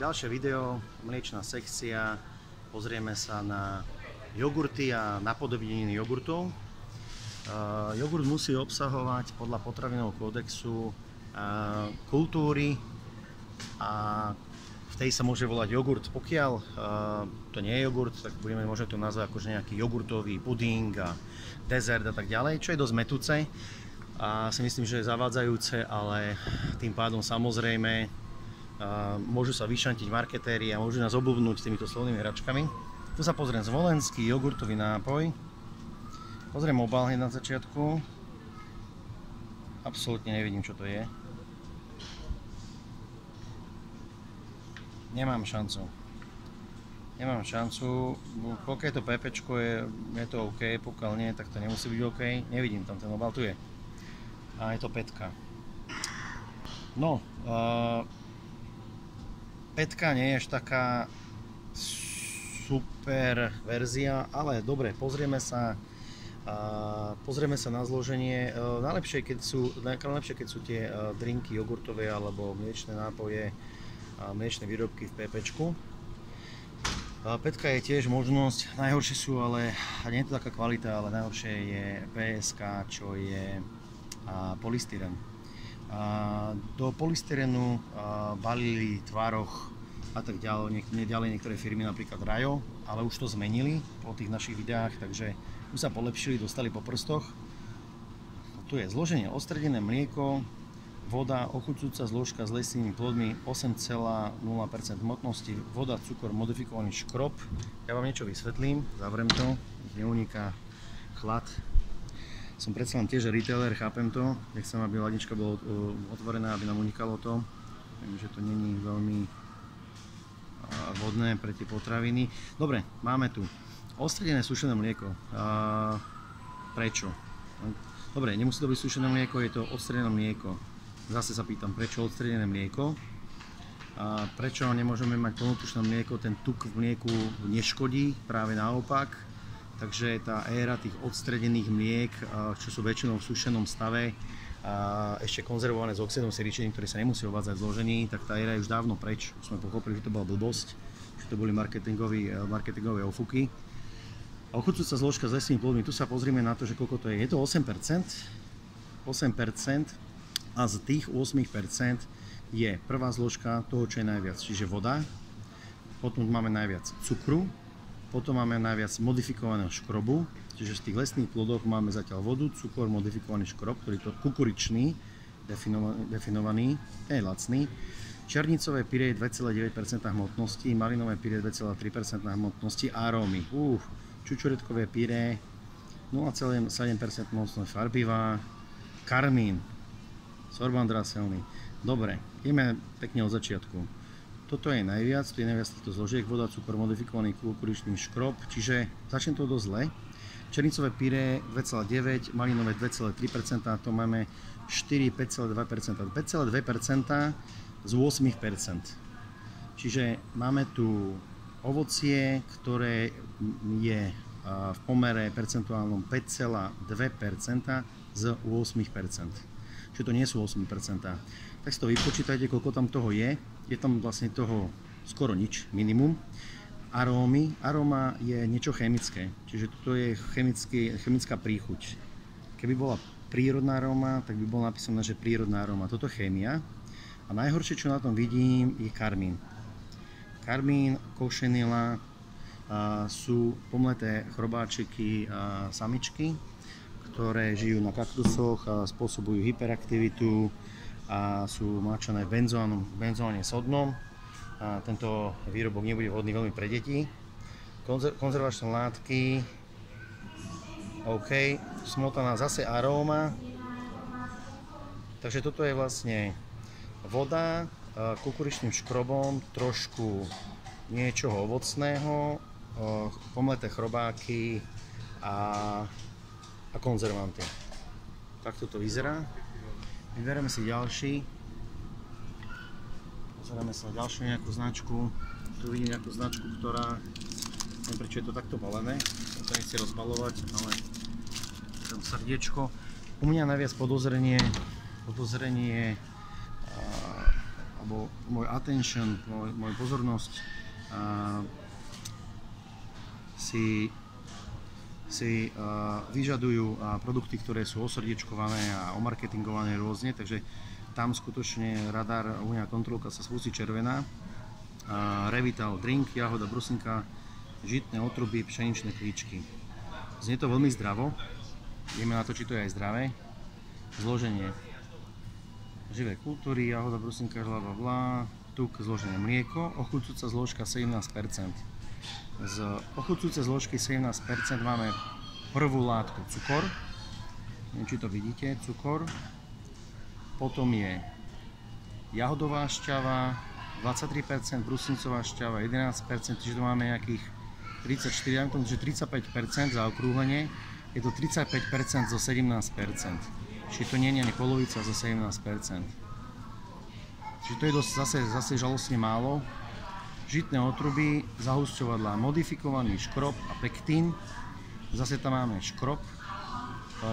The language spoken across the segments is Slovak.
Ďalšie video, mliečná sekcia, pozrieme sa na jogurty a napodobneniny jogurtov. Uh, jogurt musí obsahovať podľa potravinového kódexu uh, kultúry a v tej sa môže volať jogurt. Pokiaľ uh, to nie je jogurt, tak budeme možno to nazvať akože nejaký jogurtový puding a dezert a tak ďalej, čo je dosť metúce a si myslím, že je zavádzajúce, ale tým pádom samozrejme môžu sa vyšantiť marketéri a môžu nás obuvnúť týmito slovnými hračkami. Tu sa pozriem zvolenský jogurtový nápoj. Pozriem obal hneď na začiatku. Absolútne nevidím, čo to je. Nemám šancu. Nemám šancu. Pokiaľ to PPčko, je, je to OK, pokiaľ nie, tak to nemusí byť OK. Nevidím tam ten obal, tu je. A je to petka. No, uh, Petka nie je taká super verzia, ale dobre, pozrieme sa a pozrieme sa na zloženie. E, najlepšie, keď sú, najlepšie, keď sú tie e, drinky jogurtové alebo mliečne nápoje a mliečne výrobky v PPčku. Petka je tiež možnosť, najhoršie sú ale, nie je to taká kvalita, ale najhoršie je PSK, čo je polystyren do polystyrenu balili tvároch a tak ďalej, ďalej niektoré firmy, napríklad Rajo, ale už to zmenili po tých našich videách, takže už sa polepšili, dostali po prstoch. Tu je zloženie ostredené mlieko, voda, ochucujúca zložka s lesnými plodmi 8,0% hmotnosti, voda, cukor, modifikovaný škrob. Ja vám niečo vysvetlím, zavrem to, neuniká chlad, som predsa len tiež retailer, chápem to, nechcem, aby ladnička bola uh, otvorená, aby nám unikalo to. Viem, že to není veľmi uh, vhodné pre tie potraviny. Dobre, máme tu ostredené sušené mlieko. Prečo? Dobre, nemusí to byť sušené mlieko, je to odstredené mlieko. Zase sa pýtam, prečo odstredené mlieko? A prečo nemôžeme mať plnotučné mlieko, ten tuk v mlieku neškodí, práve naopak takže tá éra tých odstredených mliek, čo sú väčšinou v sušenom stave, a ešte konzervované s oxidom siričení, ktorý sa nemusí uvádzať v zložení, tak tá éra je už dávno preč. Už sme pochopili, že to bola blbosť, že to boli marketingové, marketingové ofuky. A ochutujúca zložka s lesnými plodmi, tu sa pozrieme na to, že koľko to je. Je to 8%, 8% a z tých 8% je prvá zložka toho, čo je najviac, čiže voda, potom máme najviac cukru, potom máme najviac modifikovaného škrobu, čiže z tých lesných plodov máme zatiaľ vodu, cukor, modifikovaný škrob, ktorý to kukuričný, definovaný, ten je lacný. Černicové pyré 2,9% hmotnosti, malinové pyré 2,3% hmotnosti, arómy. Uh, čučoretkové pyré 0,7% hmotnosti farbivá, karmín, sorbandraselný. Dobre, ideme pekne od začiatku. Toto je najviac, tu je najviac týchto zložiek, voda, cukor, modifikovaný kukuričný škrob, čiže začne to dosť zle. Černicové pyré 2,9, malinové 2,3%, to máme 4, 5,2%. 5,2% z 8%. Čiže máme tu ovocie, ktoré je v pomere percentuálnom 5,2% z 8%. Čiže to nie sú 8%. Tak si to vypočítajte, koľko tam toho je je tam vlastne toho skoro nič, minimum. Arómy, aróma je niečo chemické, čiže toto je chemický, chemická príchuť. Keby bola prírodná aróma, tak by bolo napísané, že prírodná aróma. Toto je chémia. A najhoršie, čo na tom vidím, je karmín. Karmín, košenila, sú pomleté chrobáčiky a samičky, ktoré žijú na kaktusoch a spôsobujú hyperaktivitu, a sú mačané v benzóne sodnom. A tento výrobok nebude vhodný veľmi pre deti. Konzer konzervačné látky, OK, smotaná zase aróma. Takže toto je vlastne voda, kukuričným škrobom, trošku niečoho ovocného, pomleté chrobáky a, a konzervanty. Takto to vyzerá. Vyberieme si ďalší. Pozrieme sa na ďalšiu nejakú značku. Tu vidím nejakú značku, ktorá... Neviem prečo je to takto balené. To nechci rozbalovať, ale tam srdiečko. U mňa najviac podozrenie, podozrenie alebo môj attention, môj, môj pozornosť uh, si, si uh, vyžadujú uh, produkty, ktoré sú osrdiečkované a omarketingované rôzne, takže tam skutočne radar, uňa kontrolka sa spustí červená. Uh, Revital drink, jahoda, brusinka, žitné otruby, pšeničné klíčky. Znie to veľmi zdravo, ideme na to, či to je aj zdravé. Zloženie živé kultúry, jahoda, brusinka, bla bla bla, tuk, zložené mlieko, ochucujúca zložka 17%. Z ochucujúcej zložky 17% máme prvú látku cukor, neviem či to vidíte, cukor, potom je jahodová šťava 23%, brusincová šťava 11%, čiže tu máme nejakých 34, ja že 35% za okrúhlenie, je to 35% zo 17%. Čiže to nie je ani polovica za 17%. Čiže to je dosť zase, zase žalostne málo. Žitné otruby, zahusťovadla, modifikovaný škrob a pektín. Zase tam máme škrob.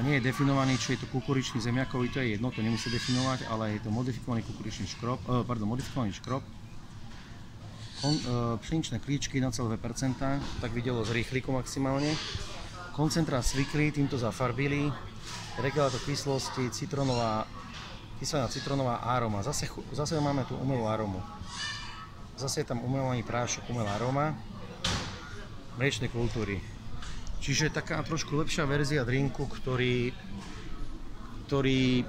Nie je definovaný, či je to kukuričný zemiakový, to je jedno, to nemusí definovať, ale je to modifikovaný kukuričný škrob, eh, pardon, modifikovaný škrob. Kon, eh, pšeničné klíčky na celé 2%, tak videlo z rýchliku maximálne. Koncentrát svykli, týmto zafarbili, regulátor kyslosti, citronová, kyselá citronová aroma. Zase, zase máme tu umelú aromu. Zase je tam umelovaný prášok, umelá aroma. Mliečnej kultúry. Čiže taká trošku lepšia verzia drinku, ktorý, ktorý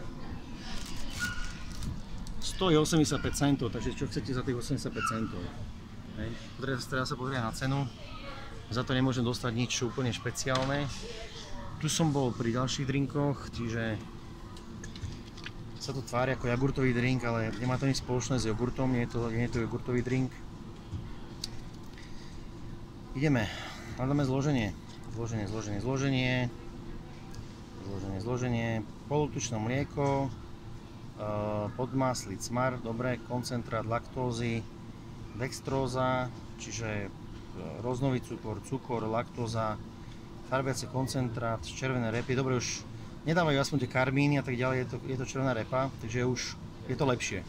stojí 85 centov, takže čo chcete za tých 85 centov? Hej. Teraz, sa pozrieť na cenu, za to nemôžem dostať nič úplne špeciálne. Tu som bol pri ďalších drinkoch, čiže sa to tvári ako jogurtový drink, ale nemá to nič spoločné s jogurtom, nie je to, nie je to jogurtový drink. Ideme, hľadáme zloženie. Zloženie, zloženie, zloženie. Zloženie, zloženie. Polutučné mlieko, e, podmáslic cmar, dobre, koncentrát laktózy, dextróza, čiže e, roznový cukor, cukor, laktóza, farbiaci koncentrát, červené repy, dobre už nedávajú aspoň tie karmíny a tak ďalej, je to, je to červená repa, takže už je to lepšie.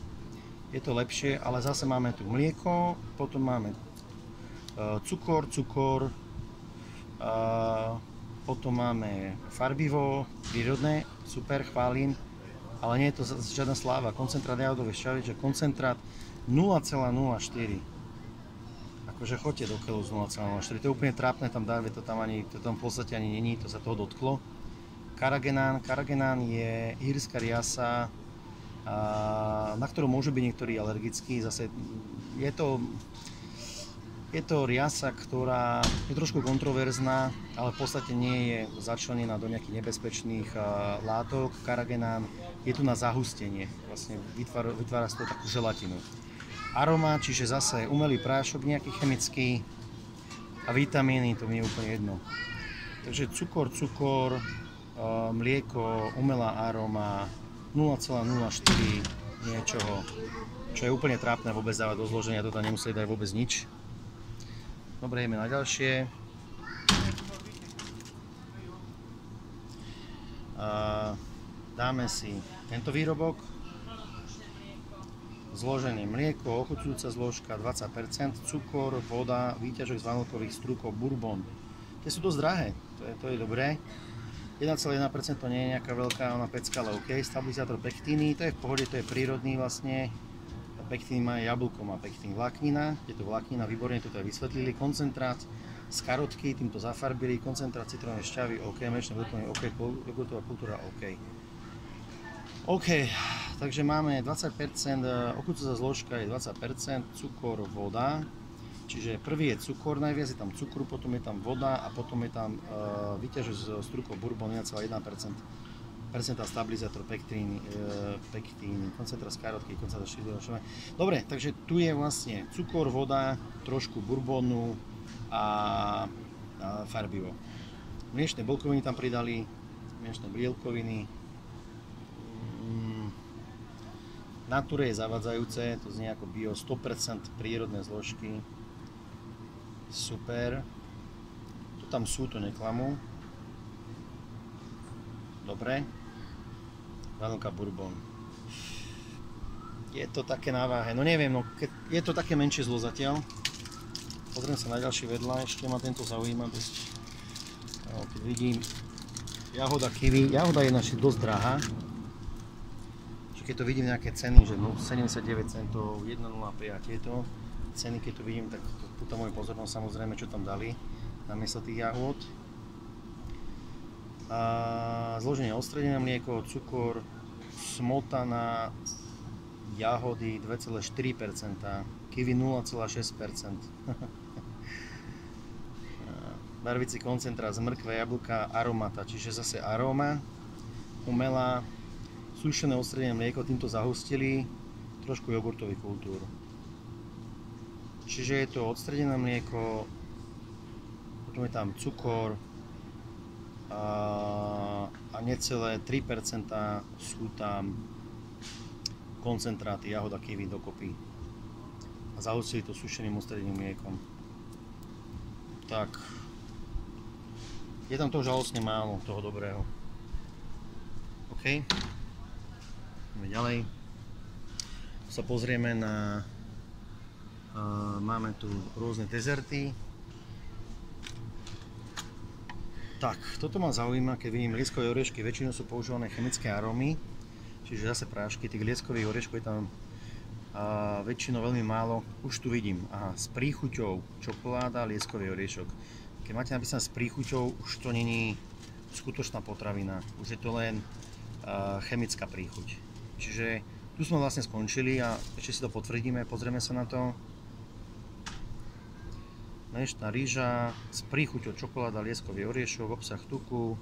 Je to lepšie, ale zase máme tu mlieko, potom máme uh, cukor, cukor, uh, potom máme farbivo, prírodné, super, chválim, ale nie je to žiadna sláva, koncentrát jahodovej šťavy, že koncentrát 0,04 akože chodte do keľu z 0,04. To je úplne trápne tam dávať, to tam ani, to tam v podstate ani není, to sa toho dotklo. Karagenán, Karagenán je írska riasa, na ktorú môžu byť niektorí alergickí. Zase je to, je to riasa, ktorá je trošku kontroverzná, ale v podstate nie je začlenená do nejakých nebezpečných látok. Karagenán je tu na zahustenie, vlastne vytvára, vytvára z toho takú želatinu aroma, čiže zase umelý prášok nejaký chemický a vitamíny, to mi je úplne jedno. Takže cukor, cukor, mlieko, umelá aroma, 0,04 niečoho, čo je úplne trápne vôbec dávať do zloženia, to tam nemuseli dať vôbec nič. Dobre, ideme na ďalšie. dáme si tento výrobok, zložený mlieko, ochucujúca zložka 20%, cukor, voda, výťažok z vanilkových strukov, bourbon. Tie sú dosť drahé, to je, to je dobré. 1,1% to nie je nejaká veľká ona pecka, ale OK. Stabilizátor pektíny, to je v pohode, to je prírodný vlastne. Pektín má jablko, má pektín vláknina, je to vláknina, výborne to aj vysvetlili. Koncentrát z karotky, týmto zafarbili, koncentrát citrónovej šťavy, OK, mliečne OK, jogurtová kultúra, OK. OK, takže máme 20%, okúcová zložka je 20%, cukor, voda. Čiže prvý je cukor, najviac je tam cukru, potom je tam voda a potom je tam uh, výťaž z strukov bourbon 1,1%. Percentá stabilizátor, pektín, uh, pektín, koncentrát z karotky, koncentrát šídlošové. Dobre, takže tu je vlastne cukor, voda, trošku bourbonu a, a farbivo. Mliečne belkoviny tam pridali, mliečne bielkoviny, Nature je zavadzajúce, to znie ako bio, 100% prírodné zložky. Super. Tu tam sú, to neklamú. Dobre. Vanilka bourbon. je to také na váhe, no neviem, no je to také menšie zlo zatiaľ. Pozriem sa na ďalší vedľa, ešte ma tento zaujíma dosť. No, keď vidím jahoda kiwi, jahoda je naši dosť drahá. Keď to vidím nejaké ceny, že no, 79 centov, 1,05 a tieto ceny, keď to vidím, tak to púta môj pozornosť samozrejme, čo tam dali namiesto tých jahôd. A zloženie ostredené mlieko, cukor, smotana, jahody 2,4%, kiwi 0,6%. barvicí koncentrát z mrkve, jablka, aromata, čiže zase aroma, umelá, sušené ostredené mlieko, týmto zahustili, trošku jogurtových kultúr. Čiže je to odstredené mlieko, potom je tam cukor a, a necelé 3% sú tam koncentráty jahoda kiwi dokopy. A zahustili to sušeným ostredeným mliekom. Tak, je tam toho žalostne málo, toho dobrého. OK. Ideme ďalej. Sa pozrieme na... Máme tu rôzne dezerty. Tak, toto ma zaujíma, keď vidím lieskové oriešky, väčšinou sú používané chemické arómy, čiže zase prášky, tých lieskových orieškov je tam a väčšinou veľmi málo. Už tu vidím, aha, s príchuťou čokoláda, lieskový oriešok. Keď máte napísané s príchuťou, už to není skutočná potravina. Už je to len uh, chemická príchuť. Čiže tu sme vlastne skončili a ešte si to potvrdíme, pozrieme sa na to. Mliečná rýža s príchuťou čokoláda, lieskový oriešok, obsah tuku.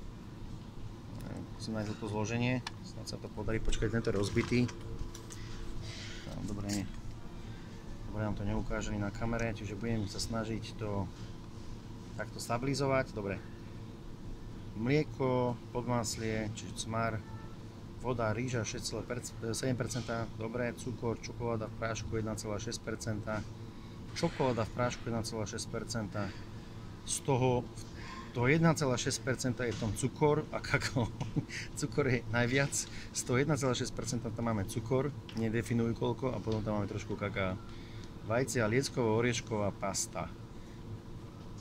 Musím nájsť to zloženie, snad sa to podarí, počkaj, tento je rozbitý. Dobre, dobre nám to neukáželi na kamere, čiže budem sa snažiť to takto stabilizovať. Dobre. Mlieko, podmaslie, čiže cmar, voda, rýža 6,7%, dobre, cukor, čokoláda v prášku 1,6%, čokoláda v prášku 1,6%, z toho, toho 1,6% je v tom cukor a kakao. cukor je najviac, z toho 1,6% tam máme cukor, nedefinujú koľko, a potom tam máme trošku kaká. Vajcia, lieckovo oriešková pasta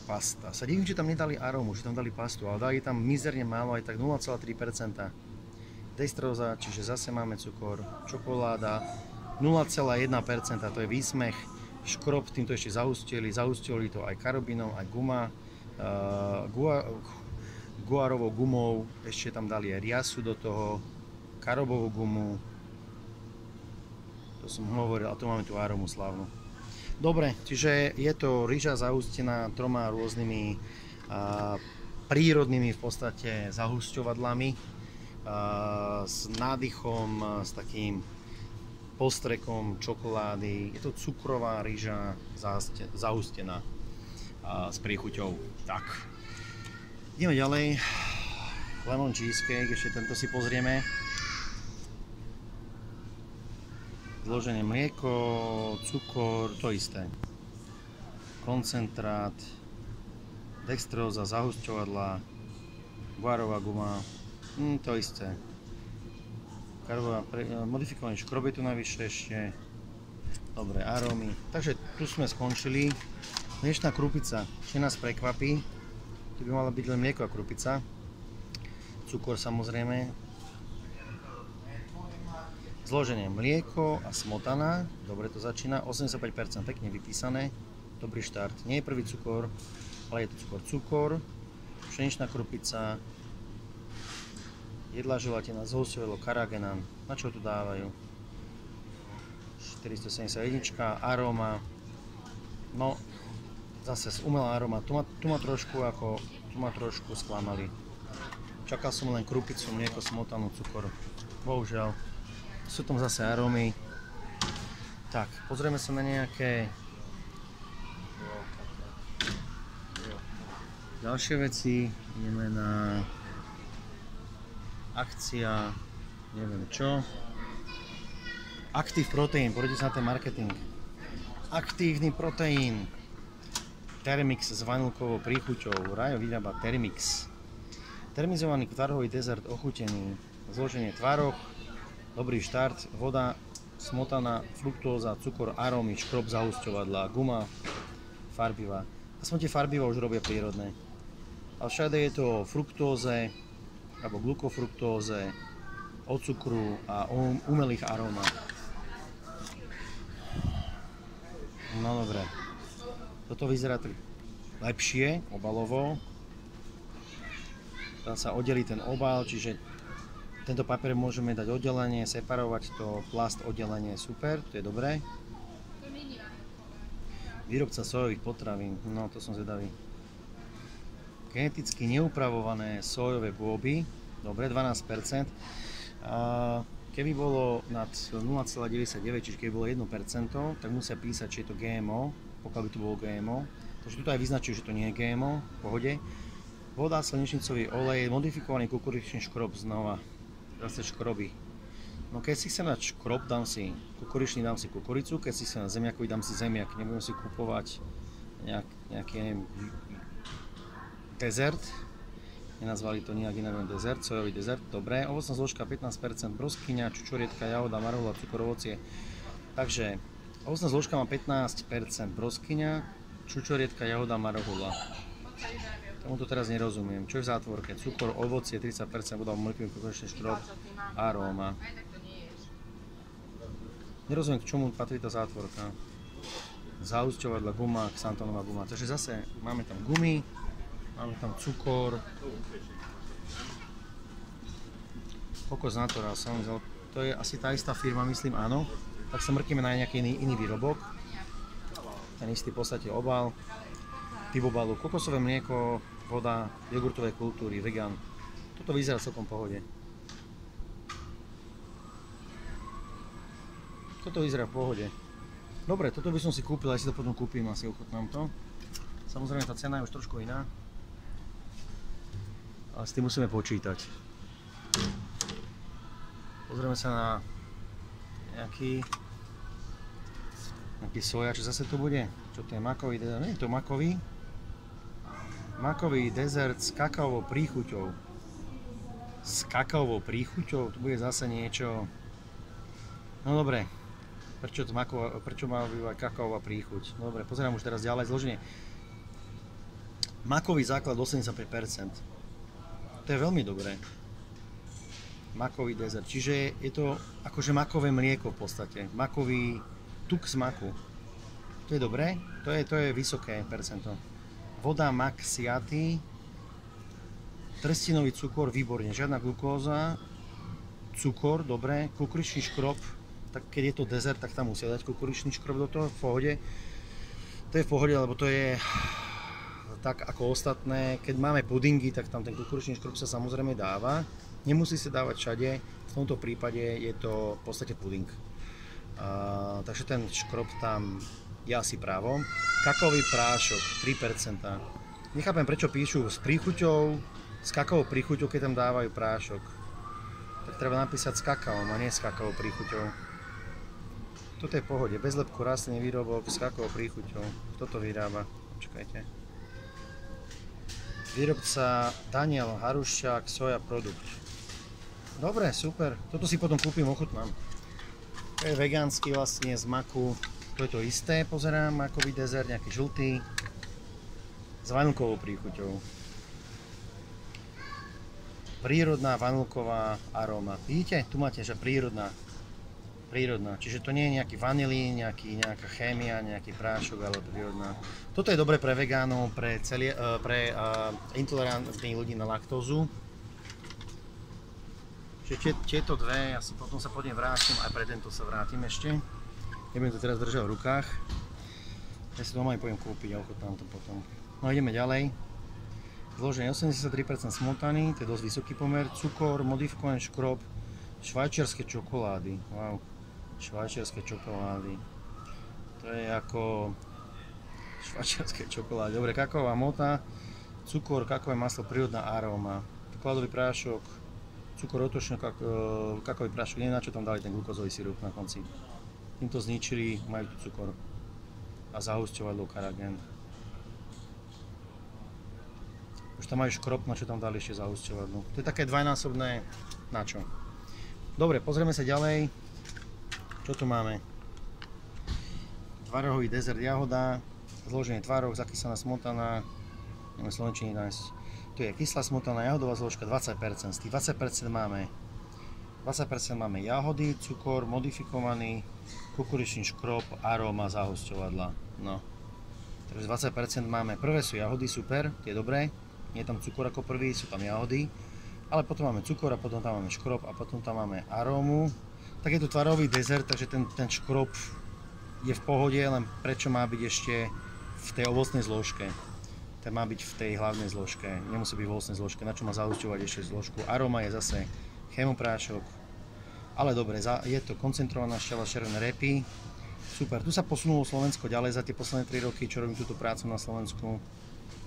pasta. Sa divím, že tam nedali arómu, že tam dali pastu, ale dali tam mizerne málo, aj tak 0,3%. Dextroza, čiže zase máme cukor, čokoláda, 0,1%, to je výsmech, škrob týmto ešte zahustili, zahustili to aj karobinom, aj guma, uh, gua, guarovou gumou, ešte tam dali aj riasu do toho, karobovú gumu, to som hovoril, a tu máme tú arómu slávnu. Dobre, čiže je to rýža zahustená troma rôznymi a, prírodnými v podstate zahusťovadlami a, s nádychom, s takým postrekom čokolády. Je to cukrová rýža zahustená s príchuťou. Tak, ideme ďalej. Lemon cheesecake, ešte tento si pozrieme. Zloženie mlieko, cukor, to isté. Koncentrát, dextróza, zahusťovadla, guarová guma, hm, to isté. Karbová, pre, modifikovaný škrob tu navyše ešte. Dobre, arómy. Takže tu sme skončili. Dnešná krupica, ešte nás prekvapí. Tu by mala byť len mlieko a krupica. Cukor samozrejme, Zloženie mlieko a smotana, dobre to začína, 85% pekne vypísané, dobrý štart. Nie je prvý cukor, ale je to cukor cukor, pšeničná krupica, jedlá želatina, zhostovelo, karagenan, na čo tu dávajú? 471, aroma, no zase umelá aroma, tu ma, tu ma trošku ako, tu ma trošku sklamali. Čakal som len krupicu, mlieko, smotanu, cukor, bohužiaľ sú tam zase arómy. Tak, pozrieme sa na nejaké ďalšie veci. Ideme na akcia, neviem čo. Active Protein, poďte sa na ten marketing. Aktívny proteín. Termix s vanilkovou príchuťou. Rajo vyrába Termix. Termizovaný tvarohový dezert ochutený. Zloženie tvaroch, dobrý štart, voda, smotana, fruktóza, cukor, arómy, škrob, zahusťovadla, guma, farbiva. Aspoň tie farbiva už robia prírodné. A všade je to o fruktóze, alebo glukofruktóze, o cukru a o umelých arómach. No dobre. Toto vyzerá tak lepšie obalovo. Tam sa oddelí ten obal, čiže tento papier môžeme dať oddelenie, separovať to, plast oddelenie, super, to je dobré. Výrobca sojových potravín, no to som zvedavý. Geneticky neupravované sojové bôby, dobre, 12%. A keby bolo nad 0,99, čiže keby bolo 1%, tak musia písať, či je to GMO, pokiaľ by to bolo GMO. Takže tu aj vyznačujú, že to nie je GMO, v pohode. Voda, slnečnicový olej, modifikovaný kukuričný škrob znova zase škroby. No keď si chcem dať škrob, dám si kukuričný, dám si kukuricu, keď si chcem na zemiakový, dám si zemiak. Nebudem si kupovať nejak, nejaký, neviem, dezert. Nenazvali to nejak inak, dezert, sojový dezert. Dobre, ovocná zložka 15%, broskyňa, čučorietka, jahoda, marhula, cukor, ovocie. Takže ovocná zložka má 15%, broskyňa, čučorietka, jahoda, marhula. Tomu to teraz nerozumiem. Čo je v zátvorke? Cukor, ovocie, 30%, voda, molekuly, kokočný štrop, aróma. Nerozumiem, k čomu patrí tá zátvorka. Zaúsťovadla, guma, xantonová guma. Takže zase máme tam gumy, máme tam cukor. Kokos Natural som vzal. To je asi tá istá firma, myslím, áno. Tak sa mrkíme na nejaký iný, iný výrobok. Ten istý v podstate obal typ kokosové mlieko, voda, jogurtové kultúry, vegan. Toto vyzerá celkom pohode. Toto vyzerá v pohode. Dobre, toto by som si kúpil, aj si to potom kúpim, asi ochotnám to. Samozrejme tá cena je už trošku iná. Ale s tým musíme počítať. Pozrieme sa na nejaký nejaký soja, čo zase to bude? Čo to je makový? Nie je to makový, makový dezert s kakaovou príchuťou. S kakaovou príchuťou, to bude zase niečo... No dobre, prečo, to maková, prečo má byť kakaová príchuť? No dobre, pozerám už teraz ďalej zloženie. Makový základ 85%. To je veľmi dobré. Makový dezert, čiže je to akože makové mlieko v podstate. Makový tuk z maku. To je dobré, to je, to je vysoké percento. Voda Maxiaty, trstinový cukor, výborne, žiadna glukóza, cukor, dobre, kukuričný škrob, tak keď je to dezert, tak tam musia dať kukuričný škrob do toho, v pohode. To je v pohode, lebo to je tak ako ostatné. Keď máme pudingy, tak tam ten kukuričný škrob sa samozrejme dáva. Nemusí sa dávať všade, v tomto prípade je to v podstate puding. Uh, takže ten škrob tam je asi právom. Kakaový prášok 3%. Nechápem prečo píšu s príchuťou, s kakaovou príchuťou, keď tam dávajú prášok. Tak treba napísať s kakaom a nie s kakaovou príchuťou. Toto je v pohode, bez lepku rastlinný výrobok s kakaovou príchuťou. Toto vyrába. Počkajte. Výrobca Daniel Haruščák Soja Produkt. Dobre, super. Toto si potom kúpim, ochutnám. To je vegánsky vlastne z maku to je to isté, pozerám, makový dezert, nejaký žltý, s vanilkovou príchuťou. Prírodná vanilková aróma. Vidíte? Tu máte, že prírodná. Prírodná. Čiže to nie je nejaký vanilín, nejaký, nejaká chémia, nejaký prášok, ale prírodná. Toto je dobre pre vegánov, pre, celie, pre uh, intolerantných ľudí na laktózu. Čiže tieto dve, ja si potom sa podiem vrátim, aj pre tento sa vrátim ešte. Nebudem to teraz držať v rukách. Ja si doma aj poviem kúpiť a ochotnám to potom. No ideme ďalej. Zloženie 83% smotany, to je dosť vysoký pomer. Cukor, modifikovaný škrob, švajčiarske čokolády. Wow, švajčiarske čokolády. To je ako švajčiarske čokolády. Dobre, kakaová mota, cukor, kakaové maslo, prírodná aróma, kladový prášok, cukor otočný, kak, e, kakový prášok, neviem na čo tam dali ten glukozový sirup na konci. Týmto zničili, majú tu cukor a zahusťovadlo karagen. Už tam majú škrop, na čo tam dali ešte zahusťovadlo. To je také dvajnásobné na čo. Dobre, pozrieme sa ďalej. Čo tu máme? Tvarohový dezert jahoda, zloženie tvarok, zakysaná smotana, máme slovenčiny nájsť. Tu je kyslá smotana, jahodová zložka 20%. Z tých 20% máme 20% máme jahody, cukor, modifikovaný, kukuričný škrob, aróma, zahosťovadla. No. Takže 20% máme, prvé sú jahody, super, tie dobré, nie je tam cukor ako prvý, sú tam jahody, ale potom máme cukor a potom tam máme škrob a potom tam máme arómu. Tak je to tvarový dezert, takže ten, ten škrob je v pohode, len prečo má byť ešte v tej ovocnej zložke. Ten má byť v tej hlavnej zložke, nemusí byť v ovocnej zložke, na čo má zahusťovať ešte zložku. Aroma je zase chemoprášok, ale dobre, je to koncentrovaná šťava červené repy. Super, tu sa posunulo Slovensko ďalej za tie posledné 3 roky, čo robím túto prácu na Slovensku.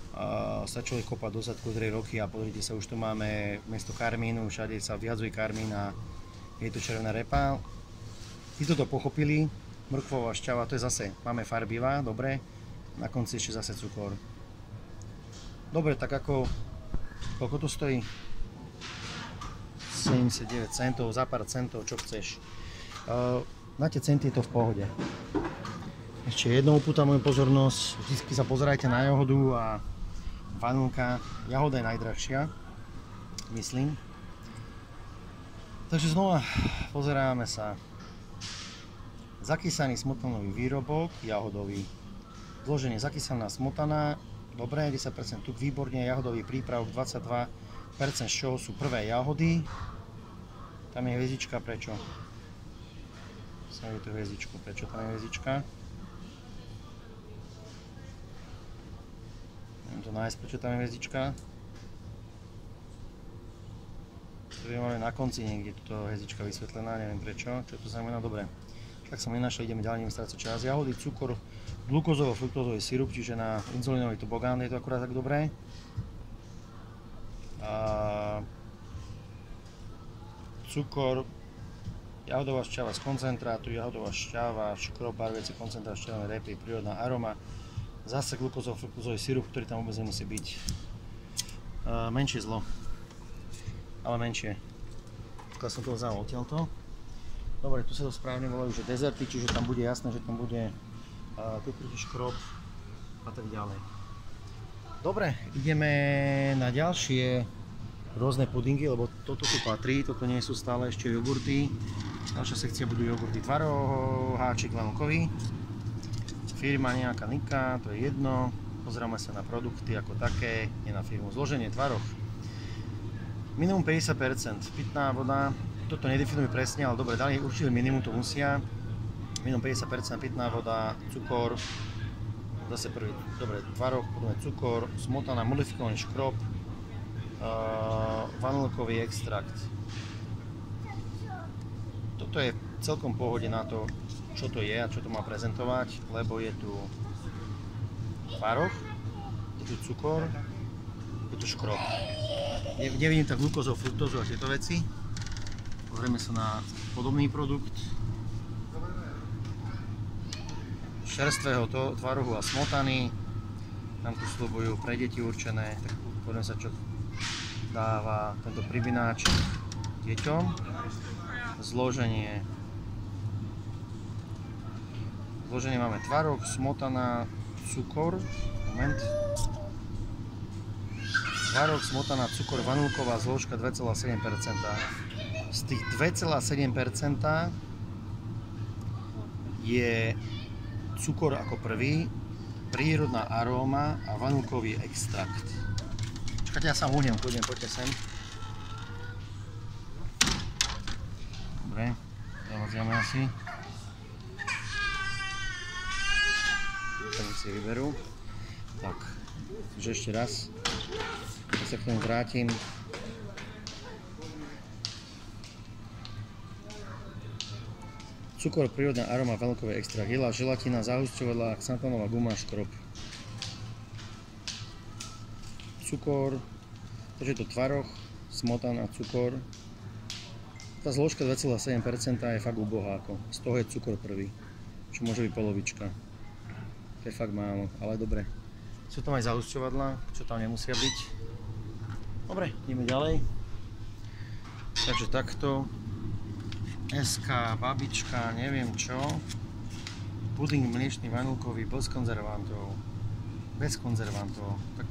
Uh, sa človek kopa do zadku 3 roky a pozrite sa, už tu máme miesto karmínu, všade sa vyhadzuje karmín a je tu červená repa. Títo to pochopili, mrkvová šťava, to je zase, máme farbivá, dobre, na konci ešte zase cukor. Dobre, tak ako, koľko to stojí? 79 centov, za pár centov, čo chceš. Na tie centy je to v pohode. Ešte jednou upútam moju pozornosť, vždy sa pozerajte na jahodu a vanilka. Jahoda je najdrahšia, myslím. Takže znova pozeráme sa. Zakysaný smotanový výrobok, jahodový. Zloženie zakysaná smotana, dobre, 10% tuk, výborne, jahodový prípravok 22%, z čoho sú prvé jahody, tam je hviezdička, prečo? Staví tú hviezdičku, prečo tam je hviezdička? Neviem to nájsť, prečo tam je hviezdička. Máme na konci niekde, túto hviezdička vysvetlená, neviem prečo, čo to znamená, dobre. Tak som nenašiel, ideme ďalej, neviem strácať čas. Jahody, cukor, glukózovo-fruktózový sirup, čiže na inzulínový tobogán je to akurát tak dobré. A cukor, jahodová šťava z koncentrátu, jahodová šťava, škrob, barviaci koncentrát šťavnej repy, prírodná aroma, zase glukózov, fruktozový sirup, ktorý tam vôbec nemusí byť. Uh, menšie zlo, ale menšie. Takhle som to vzal odtiaľto. Dobre, tu sa to správne volajú, že dezerty, čiže tam bude jasné, že tam bude uh, škrob a tak ďalej. Dobre, ideme na ďalšie rôzne pudingy, lebo toto tu patrí, toto nie sú stále ešte jogurty. Ďalšia sekcia budú jogurty Tvaro, háčik vanilkový. Firma nejaká Nika, to je jedno. Pozrieme sa na produkty ako také, nie na firmu. Zloženie tvaroch. Minimum 50%, pitná voda, toto nedefinujú presne, ale dobre, dali určite minimum, to musia. Minimum 50% pitná voda, cukor, zase prvý, dobre, tvarok, potom je cukor, smotaná, modifikovaný škrob, uh, vanilkový extrakt. Toto je celkom pohode na to, čo to je a čo to má prezentovať, lebo je tu tvaroh, je tu cukor, je tu škrob. Nevidím tak glukózu, fruktózu a tieto veci. Pozrieme sa na podobný produkt. Čerstvého tvarohu a smotany. Tam tu slubujú pre deti určené, tak poďme sa čo dáva tento pribináč deťom. Zloženie. Zloženie máme tvarok, smotana, cukor. Moment. Tvarok, smotana, cukor, vanilková zložka 2,7%. Z tých 2,7% je cukor ako prvý, prírodná aróma a vanilkový extrakt. Čakajte, ja sa húnem, kľudne, poďte sem. Dobre, zavadziame asi. Tak si vyberú. Tak, už ešte raz. Ja sa k tomu vrátim. Cukor, prírodná aroma, veľkové extra, jela, želatina, zahusťovadla, xantanová guma, škrob cukor, takže je to tvaroch, smotana, cukor. Tá zložka 2,7% je fakt ubohá, z toho je cukor prvý, čo môže byť polovička. To je fakt málo, ale dobre. Sú tam aj zahusťovadla, čo tam nemusia byť. Dobre, ideme ďalej. Takže takto. SK, babička, neviem čo. Puding mliečný vanilkový bez konzervantov. Bez konzervantov. Tak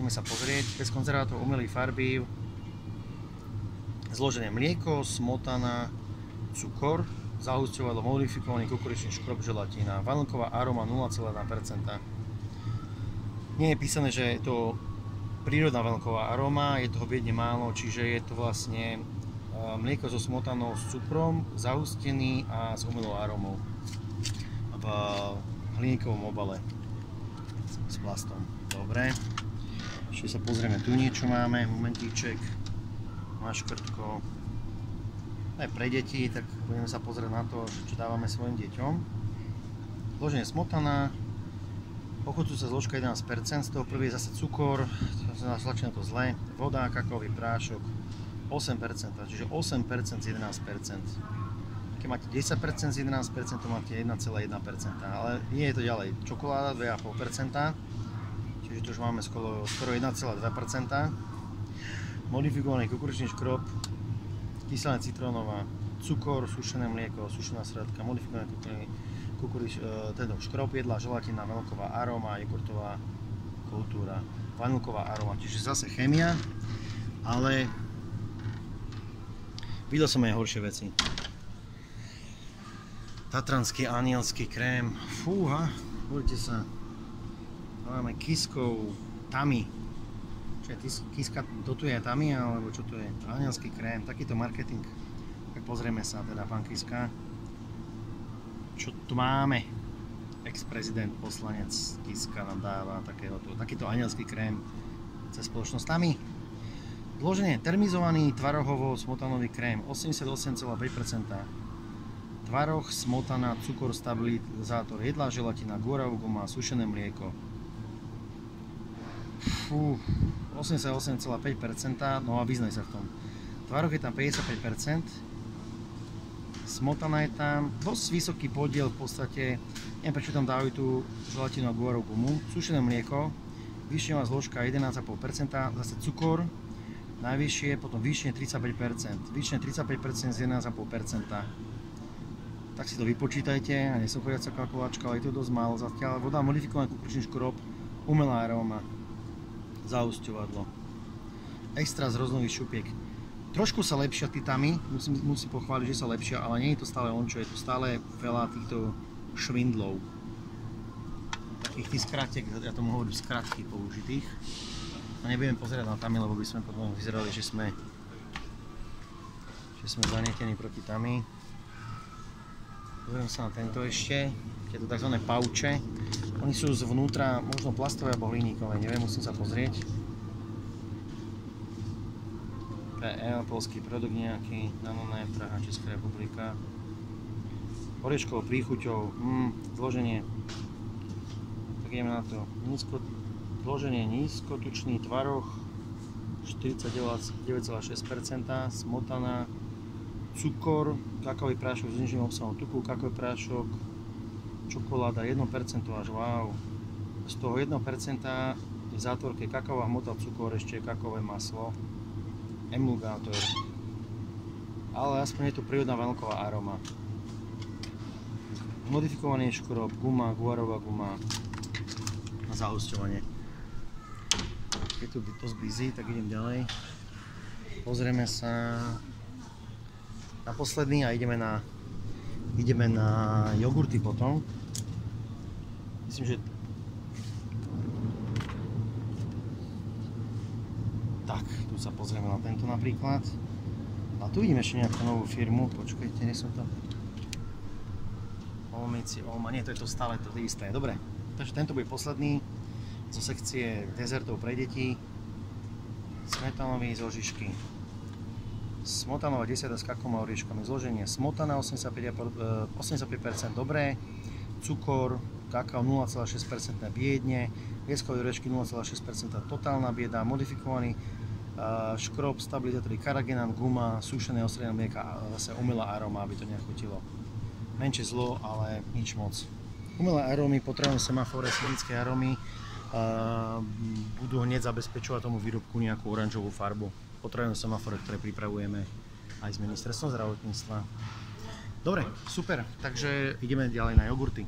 ideme sa pozrieť. Bez konzervantov, umelý farbív. Zložené mlieko, smotana, cukor, zahusťovadlo, modifikovaný kukuričný škrob, želatína, vanilková aroma 0,1%. Nie je písané, že je to prírodná vanilková aroma, je toho biedne málo, čiže je to vlastne mlieko so smotanou s cukrom, zahustený a s umelou aromou v hliníkovom obale s plastom. Dobre. Ešte sa pozrieme, tu niečo máme, momentíček, maškrtko. Aj pre deti, tak budeme sa pozrieť na to, čo dávame svojim deťom. Zloženie smotana, sa zložka 11%, z toho prvý je zase cukor, začína to zle, voda, kakaový prášok, 8%, čiže 8% z 11% keď máte 10% z 11%, to máte 1,1%, ale nie je to ďalej. Čokoláda 2,5%, čiže tu už máme skoro, skoro 1,2%. Modifikovaný kukuričný škrob, kyselá citrónová, cukor, sušené mlieko, sušená sradka, modifikovaný kukurič, e, tento škrob, jedla, želatina, vanilková aroma, jogurtová kultúra, vanilková aroma, čiže zase chémia, ale videl som aj horšie veci. Tatranský anielský krém. Fúha, pozrite sa. Máme kiskov Tami. Čo je kiska, to tu je Tami, alebo čo to je? Anielský krém, takýto marketing. Tak pozrieme sa teda, pán Kiska. Čo tu máme? Ex-prezident, poslanec Kiska nám dáva takéhoto, takýto anielský krém cez spoločnosť Tami. Vloženie termizovaný tvarohovo smotanový krém 88,5% tvaroh, smotana, cukor, stabilizátor jedla, želatina, górov, guma, sušené mlieko. Fú, 88,5%, no a vyznaj sa v tom. Tvaroh je tam 55%, smotana je tam, dosť vysoký podiel v podstate, neviem prečo tam dávajú tú želatinu a górov gumu, sušené mlieko, vyššia zložka 11,5%, zase cukor, najvyššie, potom vyššie 35%, vyššie 35% z 11,5% tak si to vypočítajte. A nesúchodiaca kalkulačka, ale je to dosť málo zatiaľ. Voda modifikovaný kukuričný škrob, umelá aróma, zausťovadlo. Extra z roznových šupiek. Trošku sa lepšia titami, musím, musím pochváliť, že sa lepšia, ale nie je to stále on, čo je tu stále veľa týchto švindlov. Takých tých skratiek, ja tomu hovorím skratky použitých. A nebudem pozerať na tami, lebo by sme potom vyzerali, že sme že sme zanietení proti tami. Pozriem sa na tento ešte, tieto tzv. pauče. Oni sú zvnútra možno plastové alebo hliníkové, neviem, musím sa pozrieť. PL, polský produkt nejaký, Danone, Praha, Česká republika. Orieškovou príchuťou, mm, zloženie, tak ideme na to. Nízko, zloženie nízkotučný tvaroch, 49,6%, smotana, cukor, kakaový prášok s nižším obsahom tuku, kakaový prášok, čokoláda 1% až wow. Z toho 1% je v zátvorke kakaová hmota, cukor, ešte kakaové maslo, emulgátor. Ale aspoň je tu prírodná vanilková aroma. Modifikovaný škrob, guma, guarová guma na zahusťovanie. Je tu dosť busy, tak idem ďalej. Pozrieme sa na posledný a ideme na, ideme na jogurty potom. Myslím, že tak, tu sa pozrieme na tento napríklad. A tu vidíme ešte nejakú novú firmu, počkajte, nie som to... Olmici, Olma, nie, to je to stále to isté, dobre. Takže tento bude posledný zo sekcie dezertov pre deti. Smetanový z ožišky smotanová desiata s kakom a orieškami. Zloženie smotana 85%, 85% dobré, cukor, kakao 0,6% biedne, lieskové oriešky 0,6% totálna bieda, modifikovaný škrob, stabilizátory karagenan, guma, sušené ostrené mlieka a zase umelá aroma, aby to nechutilo. Menšie zlo, ale nič moc. Umelé arómy, potrebujem semafore, syrické arómy, budú hneď zabezpečovať tomu výrobku nejakú oranžovú farbu potrebujeme semafore, ktoré pripravujeme aj s ministerstvom zdravotníctva. Dobre, super, takže ideme ďalej na jogurty.